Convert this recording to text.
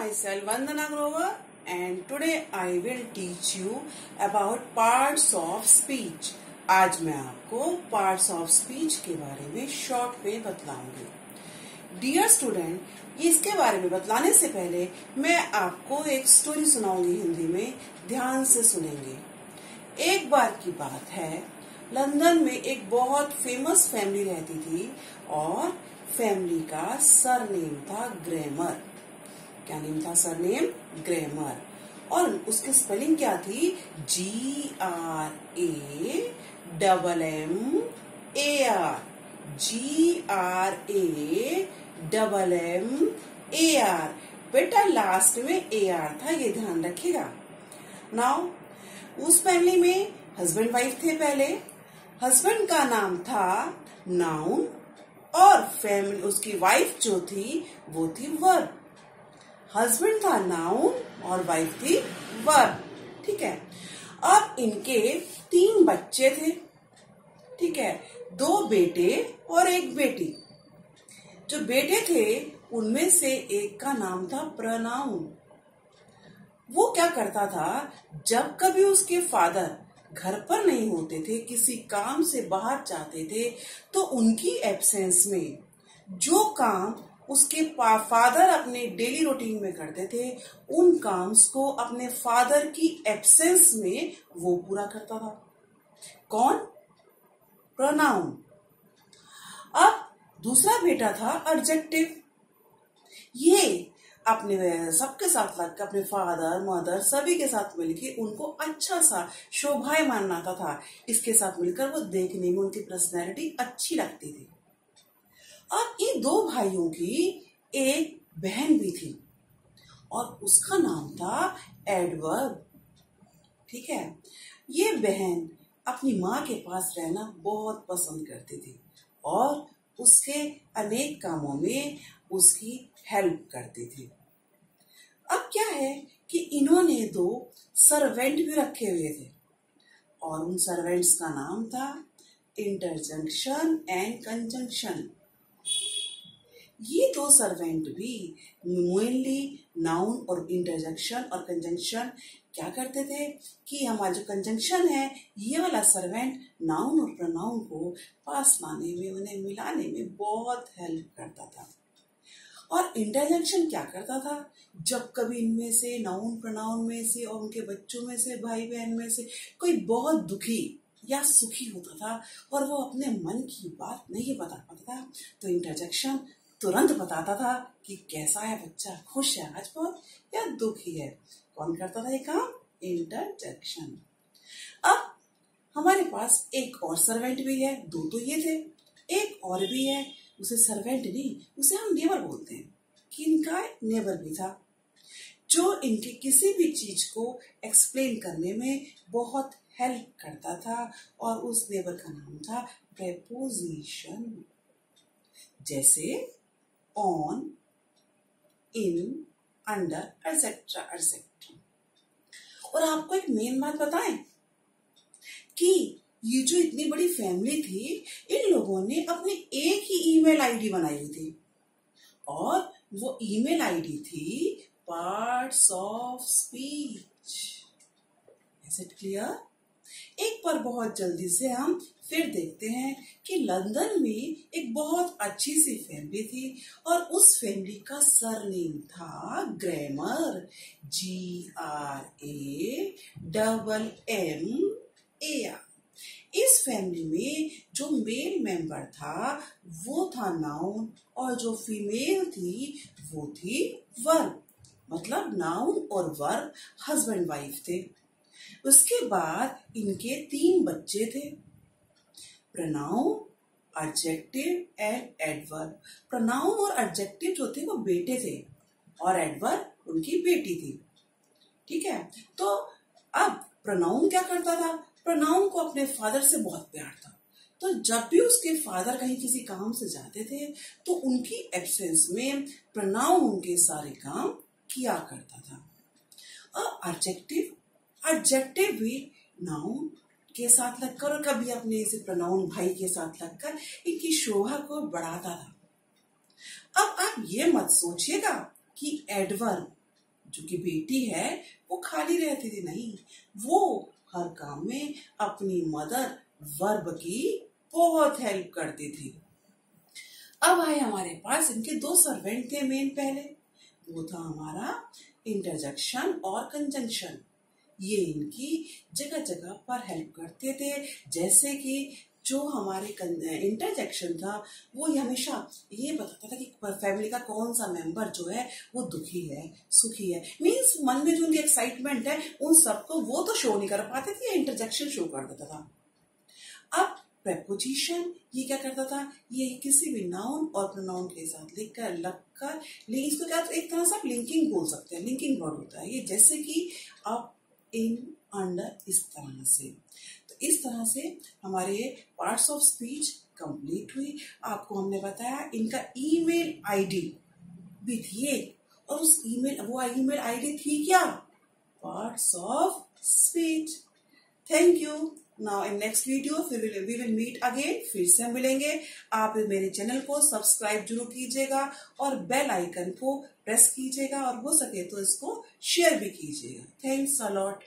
myself, Vandana Grover, and today I will teach you about parts of speech. आज मैं आपको parts of speech के बारे में शॉर्ट में बतलाऊँगी। डियर स्टूडेंट इसके बारे में बतलाने से पहले मैं आपको एक स्टोरी सुनाऊँगी हिंदी में, ध्यान से सुनेंगे। एक बार की बात है, लंदन में एक बहुत फ़ेमस फैमिली रहती थी और फैमिली का सरनेम था ग्रेमर क्या नेम था? सरनेम ग्रेमर और उसके स्पेलिंग क्या थी? G R A double M A R G R A double M A R बेटा लास्ट में ए आर था, ये ध्यान रखिएगा। नाउ उस फैमिली में हस्बैंड वाइफ थे पहले। हस्बैंड का नाम था नाउन और फैमिली उसकी वाइफ जो थी, वो थी वर्ब हस्बैंड था नाउन और वाइफ थी वर्ब ठीक है? अब इनके तीन बच्चे थे, ठीक है? दो बेटे और एक बेटी। जो बेटे थे, उनमें से एक का नाम था प्रनाउन। वो क्या करता था, जब कभी उसके फादर घर पर नहीं होते थे, किसी काम से बाहर जाते थे तो उनकी एब्सेंस में जो काम उसके फादर अपने डेली रूटीन में करते थे। उन काम्स को अपने फादर की एब्सेंस में वो पूरा करता था। कौन? प्रोनाउन। अब दूसरा बेटा था अर्जेक्टिव ये अपने, सबके साथ लगकर अपने फादर मदर सभी के साथ मिलकर उनको अच्छा सा शोभाए मानना था। इसके साथ मिलकर वो देखने में उनकी पर्सनैलिटी अच्छी लगती थी। अब इन दो भाइयों की एक बहन भी थी और उसका नाम था एडवर्ड। ठीक है? ये बहन अपनी माँ के पास रहना बहुत पसंद करती थी और उसके अनेक कामों में उसकी हेल्प करती थी। अब क्या है कि इन्होंने दो सर्वेंट भी रखे हुए थे और उन सर्वेंट्स का नाम था इंटरजंक्शन एंड कंजंक्शन। ये दो सर्वेंट भी मेनली नाउन और इंटरजेक्शन और कंजंक्शन क्या करते थे कि हमारा जो कंजंक्शन है, ये वाला सर्वेंट नाउन और प्रोनाउन को पास लाने में, उन्हें मिलाने में बहुत हेल्प करता था। और इंटरजेक्शन क्या करता था? जब कभी इनमें से नाउन प्रोनाउन में से और उनके बच्चों में से भाई बहन में से कोई बहुत दुखी या सुखी होता था और वो अपने मन की बात नहीं बता पाता था तो इंटरजेक्शन तुरंत बताता था कि कैसा है बच्चा, खुश है, आज बहुत, या दुखी है। कौन करता था ये काम? इंटरजेक्शन अब हमारे पास एक और सर्वेंट भी है, दो तो ये थे। एक और भी है, उसे सर्वेंट नहीं, उसे हम नेबर बोलते हैं। कि इनका नेबर भी था। जो इनके किसी भी चीज़ को एक्सप्लेन करने में बहुत हेल्प करता था और उस नेबर का नाम था प्रेपोजिशन जैसे on in under etcetera etcetera और आपको एक मेन बात बताएँ कि ये जो इतनी बड़ी फैमिली थी, इन लोगों ने अपनी एक ही ईमेल आईडी बनाई थी। और वो ईमेल आईडी थी parts of speech is it clear एक बार बहुत जल्दी से हम फिर देखते हैं कि लंदन में एक बहुत अच्छी सी फैमिली थी और उस फैमिली का सरनेम था grammar G R A double M A R इस फैमिली में जो मेल मेंबर था, वो था नाउन और जो फीमेल थी, वो थी वर्ब मतलब नाउन और वर्ब हस्बैंड वाइफ थे. उसके बाद इनके तीन बच्चे थे। Pronoun adjective and adverb pronoun और एडजेक्टिव जो थे, वो बेटे थे और एडवर्ब उनकी बेटी थी। ठीक है? तो अब प्रनाउन क्या करता था? प्रनाउन को अपने फादर से बहुत प्यार था। तो जब भी उसके फादर कहीं किसी काम से जाते थे तो उनकी एब्सेंस में प्रनाउन उनके सारे काम किया करता था। और एडजेक्टिव एडजेक्टिव भी नाउन के साथ लगकर और कभी अपने इसे प्रनाउन भाई के साथ लगकर इनकी शोभा को बढ़ाता था। अब आप ये मत सोचिएगा कि एडवर्ब जो कि बेटी है, वो खाली रहती थी नहीं, वो हर काम में अपनी मदर वर्ब की बहुत हेल्प करती थी। अब आए हमारे पास इनके दो सर्वेंट थे मेन पहले, वो था हमारा इंटरजेक्शन और कंजंक्शन ये इनकी जगह जगह पर हेल्प करते थे। जैसे कि जो हमारे इंटरजेक्शन था, वो हमेशा ये बताता था कि फैमिली का कौन सा मेंबर जो है, वो दुखी है, सुखी है। मीन्स मन में जो उनकी एक्साइटमेंट है, उन सबको वो तो शो नहीं कर पाते थे इंटरजेक्शन शो कर देता था। अब प्रपोजिशन ये क्या करता था? ये किसी भी नाउन और प्रोनाउन के साथ लिखकर, लगकर इसको क्या तो एक तरह से आप लिंकिंग बोल सकते हैं लिंकिंग वर्ड होता है। ये जैसे कि आप इन अंडर इस तरह से। तो इस तरह से हमारे पार्ट्स ऑफ़ स्पीच कंप्लीट हुई। आपको हमने बताया इनका ईमेल आईडी भी थी और उस ईमेल वो ईमेल आईडी थी क्या? Parts of speech thank you now in next video फिर वी विल मीट अगेन फिर से हम मिलेंगे। आप मेरे चैनल को सब्सक्राइब ज़रूर कीजिएगा और बेल आइकन को प्रेस कीजिएगा और हो सके तो इसको शेयर भी कीजिएगा। Thanks a lot